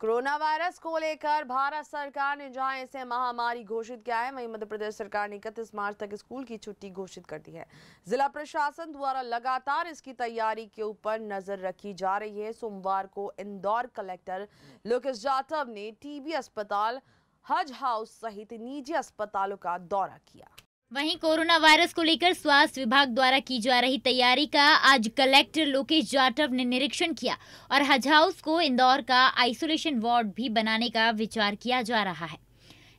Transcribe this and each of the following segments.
Corona virus को लेकर भारत सरकार ने जहाँ इसे महामारी घोषित किया है। वहीं मध्य प्रदेश सरकार ने इकतीस मार्च तक स्कूल की छुट्टी घोषित कर दी है। जिला प्रशासन द्वारा लगातार इसकी तैयारी के ऊपर नज़र रखी जा रही है। सोमवार को इंदौर कलेक्टर लोकेश जाटव ने टीबी अस्पताल हज हाउस सहित निजी अस्पतालों का दौरा किया। वहीं कोरोना वायरस को लेकर स्वास्थ्य विभाग द्वारा की जा रही तैयारी का आज कलेक्टर लोकेश जाटव ने निरीक्षण किया और हज हाउस को इंदौर का आइसोलेशन वार्ड भी बनाने का विचार किया जा रहा है।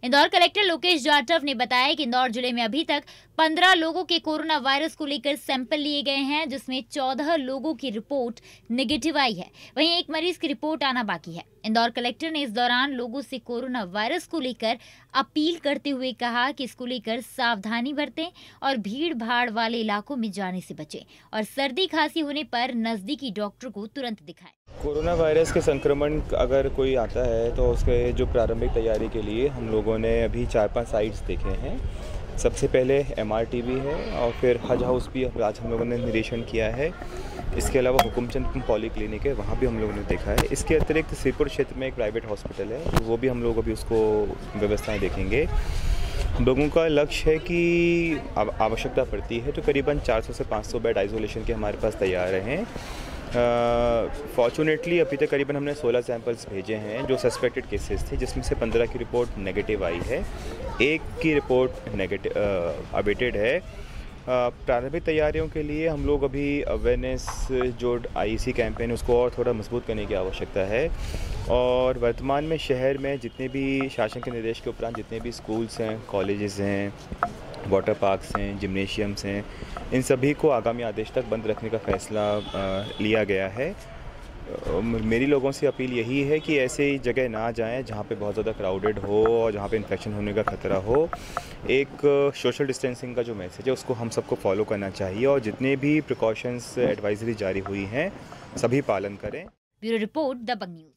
इंदौर कलेक्टर लोकेश जाटव ने बताया कि इंदौर ज़िले में अभी तक 15 लोगों के कोरोना वायरस को लेकर सैंपल लिए गए हैं, जिसमें 14 लोगों की रिपोर्ट नेगेटिव आई है। वहीं एक मरीज़ की रिपोर्ट आना बाकी है। इंदौर कलेक्टर ने इस दौरान लोगों से कोरोना वायरस को लेकर अपील करते हुए कहा कि इसको लेकर सावधानी बरतें और भीड़ भाड़ वाले इलाकों में जाने से बचें और सर्दी खांसी होने पर नजदीकी डॉक्टर को तुरंत दिखाएँ। कोरोना वायरस के संक्रमण अगर कोई आता है तो उसके जो प्रारंभिक तैयारी के लिए हम लोगों ने अभी चार पाँच साइट्स देखे हैं। सबसे पहले एम भी है और फिर हज हाउस भी आज हम लोगों ने निरीक्षण किया है। इसके अलावा हुकुमचंद पॉली क्लिनिक है, वहाँ भी हम लोगों ने देखा है। इसके अतिरिक्त श्रीपुर क्षेत्र में एक प्राइवेट हॉस्पिटल है, वो भी हम लोग अभी उसको व्यवस्थाएँ देखेंगे। लोगों का लक्ष्य है कि आवश्यकता पड़ती है तो करीबन 400 से 500 बेड आइसोलेशन के हमारे पास तैयार हैं। फॉर्चुनेटली अभी तक करीबन हमने 16 सैंपल्स भेजे हैं, जो सस्पेक्टेड केसेस थे, जिसमें से 15 की रिपोर्ट नेगेटिव आई है, एक की रिपोर्ट नेगेटिव अवेटेड है। प्रारंभिक तैयारियों के लिए हम लोग अभी अवेयरनेस जो आईसी कैंपेन e उसको और थोड़ा मज़बूत करने की आवश्यकता है। और वर्तमान में शहर में जितने भी शासन के निर्देश के उपरांत जितने भी स्कूल्स हैं कॉलेजेस हैं वाटर पार्क्स हैं, जिमनेशियम्स हैं, इन सभी को आगामी आदेश तक बंद रखने का फ़ैसला लिया गया है। मेरी लोगों से अपील यही है कि ऐसे ही जगह ना जाएँ जहाँ पे बहुत ज़्यादा क्राउडेड हो और जहाँ पे इन्फेक्शन होने का खतरा हो। एक सोशल डिस्टेंसिंग का जो मैसेज है, उसको हम सबको फॉलो करना चाहिए और जितने भी प्रिकॉशंस एडवाइजरी जारी हुई हैं, सभी पालन करें। Bureau report, Dabang news.